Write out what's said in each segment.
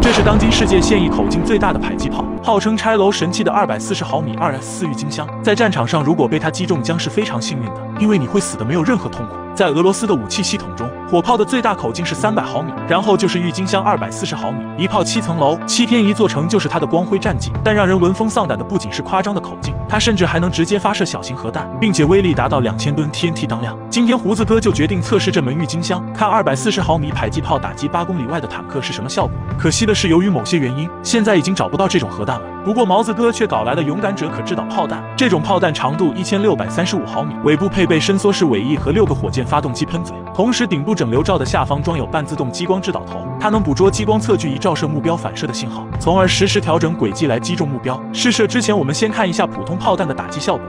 这是当今世界现役口径最大的迫击炮，号称拆楼神器的二百四十毫米二 S 四郁金香，在战场上如果被它击中，将是非常幸运的，因为你会死的没有任何痛苦。在俄罗斯的武器系统中，火炮的最大口径是三百毫米，然后就是郁金香二百四十毫米，一炮七层楼，七天一座城就是它的光辉战绩。但让人闻风丧胆的不仅是夸张的口径，它甚至还能直接发射小型核弹，并且威力达到两千吨 TNT 当量。今天胡子哥就决定测试这门郁金香，看二百四十毫米迫击炮打击八公里外的坦克是什么效果。可惜的是，由于某些原因，现在已经找不到这种核弹了。不过毛子哥却搞来了勇敢者可制导炮弹，这种炮弹长度一千六百三十五毫米，尾部配备伸缩式尾翼和六个火箭发动机喷嘴，同时顶部整流罩的下方装有半自动激光制导头，它能捕捉激光测距仪照射目标反射的信号，从而实时调整轨迹来击中目标。试射之前，我们先看一下普通炮弹的打击效果。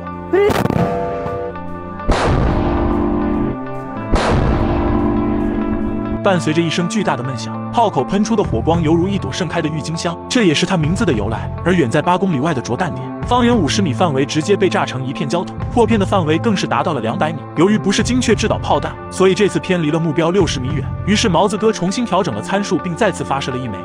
伴随着一声巨大的闷响，炮口喷出的火光犹如一朵盛开的郁金香，这也是它名字的由来。而远在八公里外的着弹点，方圆五十米范围直接被炸成一片焦土，破片的范围更是达到了两百米。由于不是精确制导炮弹，所以这次偏离了目标六十米远。于是毛子哥重新调整了参数，并再次发射了一枚。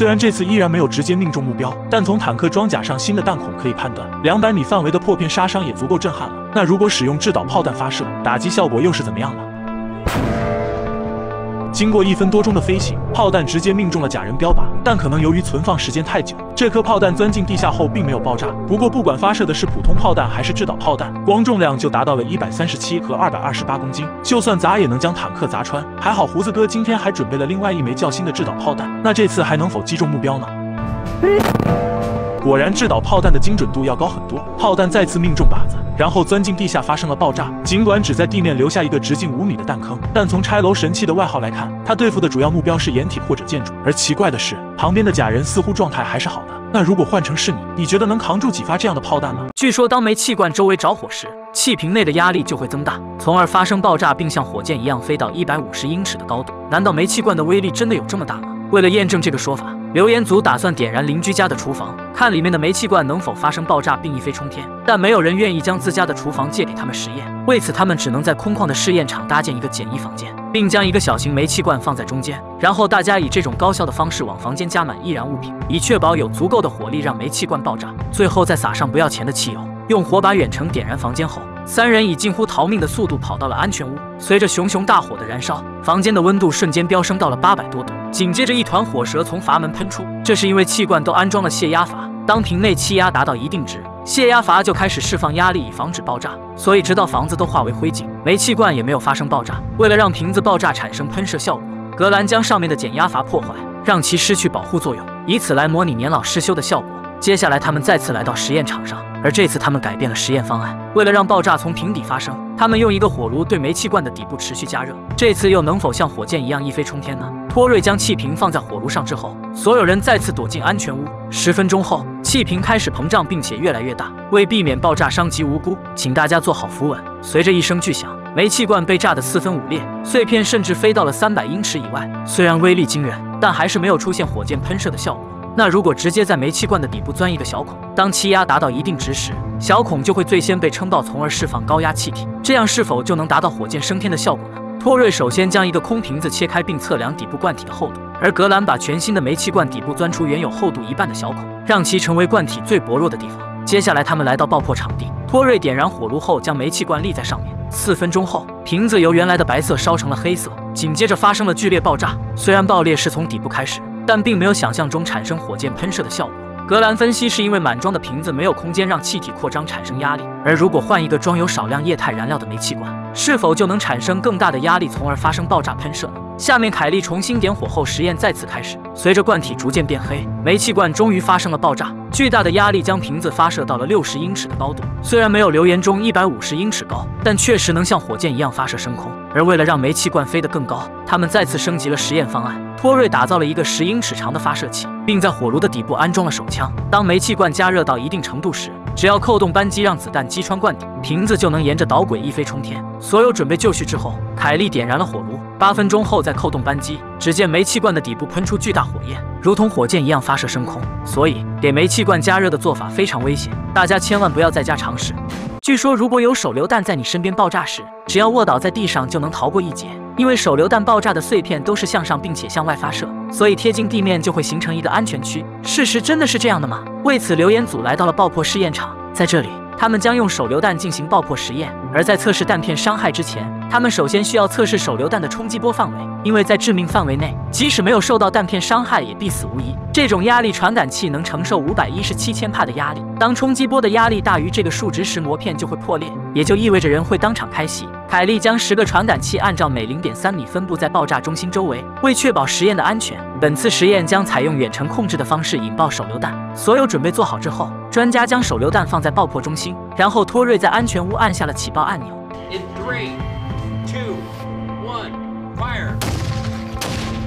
虽然这次依然没有直接命中目标，但从坦克装甲上新的弹孔可以判断，两百米范围的破片杀伤也足够震撼了。那如果使用制导炮弹发射，打击效果又是怎么样呢？经过一分多钟的飞行，炮弹直接命中了假人标靶，但可能由于存放时间太久，这颗炮弹钻进地下后并没有爆炸。不过不管发射的是普通炮弹还是制导炮弹，光重量就达到了一百三十七和二百二十八公斤，就算砸也能将坦克砸穿。还好胡子哥今天还准备了另外一枚较新的制导炮弹，那这次还能否击中目标呢？果然，制导炮弹的精准度要高很多。炮弹再次命中靶子，然后钻进地下发生了爆炸。尽管只在地面留下一个直径五米的弹坑，但从拆楼神器的外号来看，它对付的主要目标是掩体或者建筑。而奇怪的是，旁边的假人似乎状态还是好的。那如果换成是你，你觉得能扛住几发这样的炮弹呢？据说，当煤气罐周围着火时，气瓶内的压力就会增大，从而发生爆炸，并像火箭一样飞到一百五十英尺的高度。难道煤气罐的威力真的有这么大吗？为了验证这个说法。留言组打算点燃邻居家的厨房，看里面的煤气罐能否发生爆炸并一飞冲天。但没有人愿意将自家的厨房借给他们实验，为此他们只能在空旷的试验场搭建一个简易房间，并将一个小型煤气罐放在中间。然后大家以这种高效的方式往房间加满易燃物品，以确保有足够的火力让煤气罐爆炸。最后再撒上不要钱的汽油，用火把远程点燃房间后，三人以近乎逃命的速度跑到了安全屋。随着熊熊大火的燃烧，房间的温度瞬间飙升到了八百多度。紧接着，一团火舌从阀门喷出，这是因为气罐都安装了泄压阀。当瓶内气压达到一定值，泄压阀就开始释放压力，以防止爆炸。所以，直到房子都化为灰烬，煤气罐也没有发生爆炸。为了让瓶子爆炸产生喷射效果，格兰将上面的减压阀破坏，让其失去保护作用，以此来模拟年老失修的效果。接下来，他们再次来到实验场上，而这次他们改变了实验方案。为了让爆炸从瓶底发生，他们用一个火炉对煤气罐的底部持续加热。这次又能否像火箭一样一飞冲天呢？托瑞将气瓶放在火炉上之后，所有人再次躲进安全屋。十分钟后，气瓶开始膨胀，并且越来越大。为避免爆炸伤及无辜，请大家做好扶稳。随着一声巨响，煤气罐被炸得四分五裂，碎片甚至飞到了三百英尺以外。虽然威力惊人，但还是没有出现火箭喷射的效果。那如果直接在煤气罐的底部钻一个小孔，当气压达到一定值时，小孔就会最先被撑爆，从而释放高压气体，这样是否就能达到火箭升天的效果呢？托瑞首先将一个空瓶子切开，并测量底部罐体的厚度，而格兰把全新的煤气罐底部钻出原有厚度一半的小孔，让其成为罐体最薄弱的地方。接下来，他们来到爆破场地，托瑞点燃火炉后，将煤气罐立在上面。四分钟后，瓶子由原来的白色烧成了黑色，紧接着发生了剧烈爆炸。虽然爆裂是从底部开始。但并没有想象中产生火箭喷射的效果。格兰分析是因为满装的瓶子没有空间让气体扩张产生压力，而如果换一个装有少量液态燃料的煤气罐，是否就能产生更大的压力，从而发生爆炸喷射呢？下面凯利重新点火后，实验再次开始。随着罐体逐渐变黑，煤气罐终于发生了爆炸。巨大的压力将瓶子发射到了六十英尺的高度，虽然没有留言中一百五十英尺高，但确实能像火箭一样发射升空。而为了让煤气罐飞得更高，他们再次升级了实验方案。托瑞打造了一个十英尺长的发射器，并在火炉的底部安装了手枪。当煤气罐加热到一定程度时，只要扣动扳机，让子弹击穿罐底，瓶子就能沿着导轨一飞冲天。所有准备就绪之后，凯利点燃了火炉。八分钟后再扣动扳机，只见煤气罐的底部喷出巨大火焰，如同火箭一样发射升空。所以给煤气罐加热的做法非常危险，大家千万不要在家尝试。据说如果有手榴弹在你身边爆炸时，只要卧倒在地上就能逃过一劫。因为手榴弹爆炸的碎片都是向上并且向外发射，所以贴近地面就会形成一个安全区。事实真的是这样的吗？为此，留言组来到了爆破试验场，在这里，他们将用手榴弹进行爆破实验。而在测试弹片伤害之前，他们首先需要测试手榴弹的冲击波范围，因为在致命范围内，即使没有受到弹片伤害，也必死无疑。这种压力传感器能承受五百一十七千帕的压力，当冲击波的压力大于这个数值时，膜片就会破裂，也就意味着人会当场开席。凯利将十个传感器按照每零点三米分布在爆炸中心周围，为确保实验的安全，本次实验将采用远程控制的方式引爆手榴弹。所有准备做好之后，专家将手榴弹放在爆破中心，然后托瑞在安全屋按下了起爆按钮。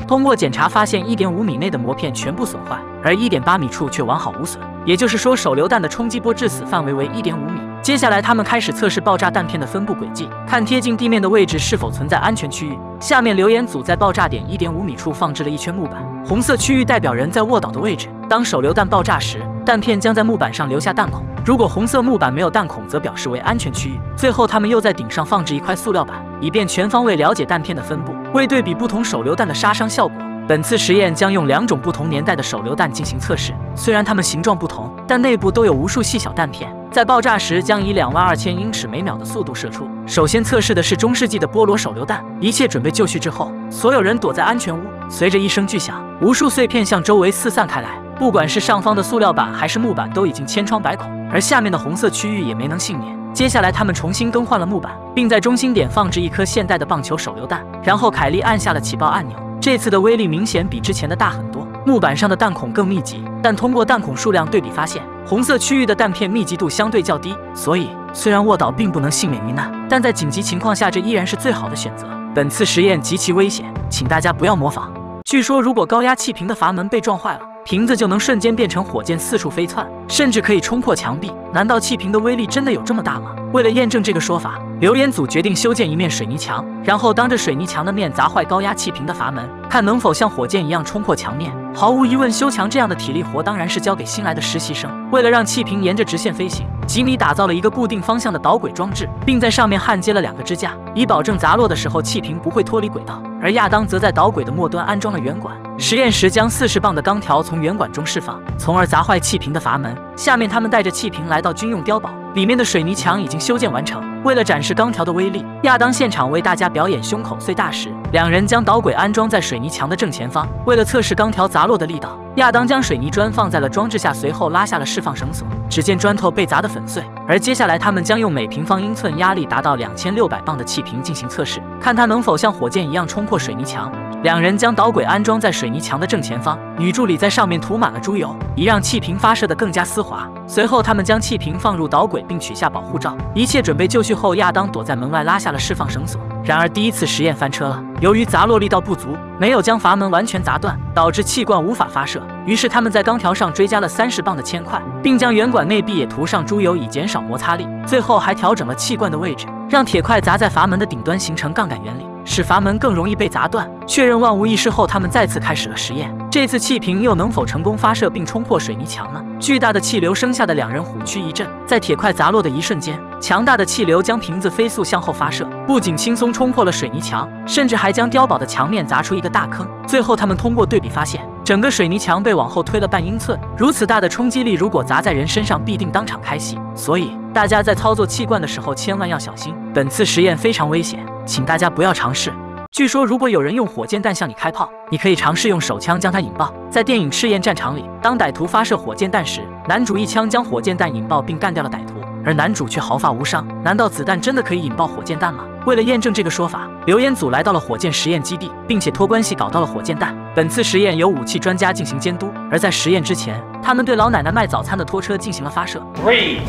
通过检查发现，一点五米内的膜片全部损坏，而一点八米处却完好无损。也就是说，手榴弹的冲击波致死范围为一点五米。接下来，他们开始测试爆炸弹片的分布轨迹，看贴近地面的位置是否存在安全区域。下面留言组在爆炸点一点五米处放置了一圈木板，红色区域代表人在卧倒的位置。当手榴弹爆炸时，弹片将在木板上留下弹孔。如果红色木板没有弹孔，则表示为安全区域。最后，他们又在顶上放置一块塑料板，以便全方位了解弹片的分布。为对比不同手榴弹的杀伤效果，本次实验将用两种不同年代的手榴弹进行测试。虽然它们形状不同，但内部都有无数细小弹片，在爆炸时将以两万二千英尺每秒的速度射出。首先测试的是中世纪的波罗手榴弹。一切准备就绪之后，所有人躲在安全屋。随着一声巨响，无数碎片向周围四散开来。不管是上方的塑料板还是木板，都已经千疮百孔，而下面的红色区域也没能幸免。接下来，他们重新更换了木板，并在中心点放置一颗现代的棒球手榴弹。然后，凯莉按下了起爆按钮。这次的威力明显比之前的大很多，木板上的弹孔更密集。但通过弹孔数量对比发现，红色区域的弹片密集度相对较低。所以，虽然卧倒并不能幸免于难，但在紧急情况下，这依然是最好的选择。本次实验极其危险，请大家不要模仿。据说，如果高压气瓶的阀门被撞坏了，瓶子就能瞬间变成火箭，四处飞窜，甚至可以冲破墙壁。难道气瓶的威力真的有这么大吗？为了验证这个说法，留言组决定修建一面水泥墙，然后当着水泥墙的面砸坏高压气瓶的阀门，看能否像火箭一样冲破墙面。毫无疑问，修墙这样的体力活当然是交给新来的实习生。为了让气瓶沿着直线飞行，吉米打造了一个固定方向的导轨装置，并在上面焊接了两个支架，以保证砸落的时候气瓶不会脱离轨道。而亚当则在导轨的末端安装了圆管。实验时，将四十磅的钢条从圆管中释放，从而砸坏气瓶的阀门。下面，他们带着气瓶来到军用碉堡，里面的水泥墙已经修建完成。为了展示钢条的威力，亚当现场为大家表演胸口碎大石。两人将导轨安装在水泥墙的正前方。为了测试钢条砸落的力道，亚当将水泥砖放在了装置下，随后拉下了释放绳索。只见砖头被砸得粉碎。而接下来，他们将用每平方英寸压力达到两千六百磅的气瓶进行测试，看它能否像火箭一样冲破水泥墙。两人将导轨安装在水泥墙的正前方，女助理在上面涂满了猪油，以让气瓶发射的更加丝滑。随后，他们将气瓶放入导轨，并取下保护罩。一切准备就绪后，亚当躲在门外拉下了释放绳索。然而，第一次实验翻车了。由于砸落力道不足，没有将阀门完全砸断，导致气罐无法发射。于是，他们在钢条上追加了三十磅的铅块，并将圆管内壁也涂上猪油，以减少摩擦力。最后，还调整了气罐的位置，让铁块砸在阀门的顶端，形成杠杆原理。使阀门更容易被砸断。确认万无一失后，他们再次开始了实验。这次气瓶又能否成功发射并冲破水泥墙呢？巨大的气流声下的两人虎躯一震。在铁块砸落的一瞬间，强大的气流将瓶子飞速向后发射，不仅轻松冲破了水泥墙，甚至还将碉堡的墙面砸出一个大坑。最后，他们通过对比发现，整个水泥墙被往后推了半英寸。如此大的冲击力，如果砸在人身上，必定当场开戏。所以，大家在操作气罐的时候千万要小心。本次实验非常危险。请大家不要尝试。据说，如果有人用火箭弹向你开炮，你可以尝试用手枪将它引爆。在电影《赤焰战场》里，当歹徒发射火箭弹时，男主一枪将火箭弹引爆并干掉了歹徒，而男主却毫发无伤。难道子弹真的可以引爆火箭弹吗？为了验证这个说法，留言组来到了火箭实验基地，并且托关系搞到了火箭弹。本次实验由武器专家进行监督，而在实验之前，他们对老奶奶卖早餐的拖车进行了发射。Three,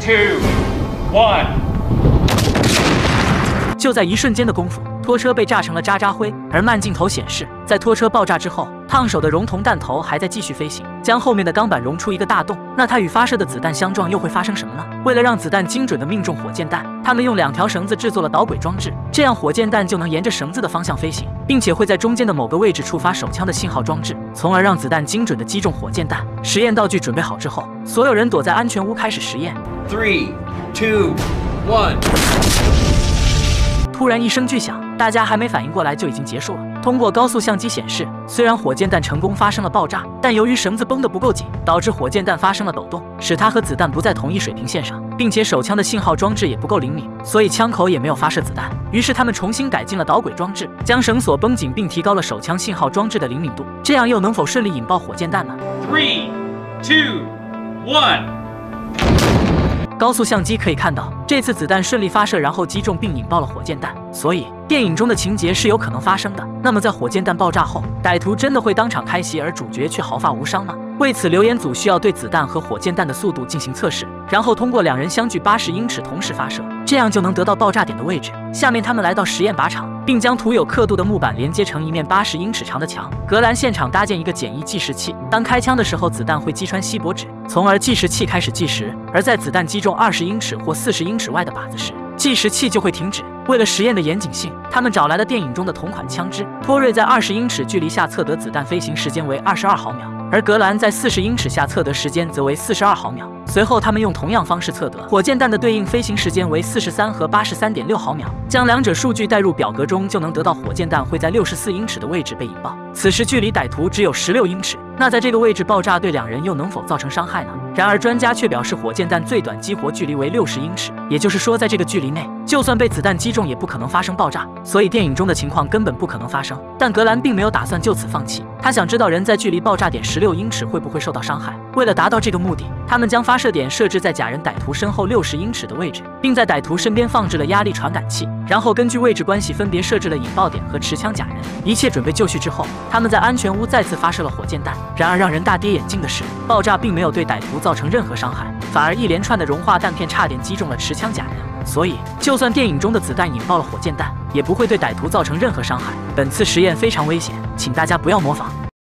two, one. 就在一瞬间的功夫，拖车被炸成了渣渣灰。而慢镜头显示，在拖车爆炸之后，烫手的熔铜弹头还在继续飞行，将后面的钢板融出一个大洞。那它与发射的子弹相撞，又会发生什么呢？为了让子弹精准的命中火箭弹，他们用两条绳子制作了导轨装置，这样火箭弹就能沿着绳子的方向飞行，并且会在中间的某个位置触发手枪的信号装置，从而让子弹精准的击中火箭弹。实验道具准备好之后，所有人躲在安全屋开始实验。Three, two, one. 突然一声巨响，大家还没反应过来就已经结束了。通过高速相机显示，虽然火箭弹成功发生了爆炸，但由于绳子绷得不够紧，导致火箭弹发生了抖动，使它和子弹不在同一水平线上，并且手枪的信号装置也不够灵敏，所以枪口也没有发射子弹。于是他们重新改进了导轨装置，将绳索绷紧，并提高了手枪信号装置的灵敏度。这样又能否顺利引爆火箭弹呢？Three, two, one. 高速相机可以看到，这次子弹顺利发射，然后击中并引爆了火箭弹，所以电影中的情节是有可能发生的。那么在火箭弹爆炸后，歹徒真的会当场开袭，而主角却毫发无伤吗？为此，留言组需要对子弹和火箭弹的速度进行测试，然后通过两人相距八十英尺同时发射，这样就能得到爆炸点的位置。下面他们来到实验靶场。并将涂有刻度的木板连接成一面八十英尺长的墙。格兰现场搭建一个简易计时器，当开枪的时候，子弹会击穿锡箔纸，从而计时器开始计时。而在子弹击中二十英尺或四十英尺外的靶子时，计时器就会停止。为了实验的严谨性，他们找来了电影中的同款枪支。托瑞在二十英尺距离下测得子弹飞行时间为二十二毫秒。而格兰在四十英尺下测得时间则为四十二毫秒。随后，他们用同样方式测得火箭弹的对应飞行时间为四十三和八十三点六毫秒。将两者数据带入表格中，就能得到火箭弹会在六十四英尺的位置被引爆。此时距离歹徒只有十六英尺。那在这个位置爆炸对两人又能否造成伤害呢？然而专家却表示，火箭弹最短激活距离为六十英尺，也就是说，在这个距离内，就算被子弹击中，也不可能发生爆炸。所以电影中的情况根本不可能发生。但格兰并没有打算就此放弃，他想知道人在距离爆炸点十六英尺会不会受到伤害。为了达到这个目的，他们将发射点设置在假人歹徒身后六十英尺的位置，并在歹徒身边放置了压力传感器，然后根据位置关系分别设置了引爆点和持枪假人。一切准备就绪之后，他们在安全屋再次发射了火箭弹。然而让人大跌眼镜的是，爆炸并没有对歹徒造成任何伤害，反而一连串的融化弹片差点击中了持枪假人。所以，就算电影中的子弹引爆了火箭弹，也不会对歹徒造成任何伤害。本次实验非常危险，请大家不要模仿。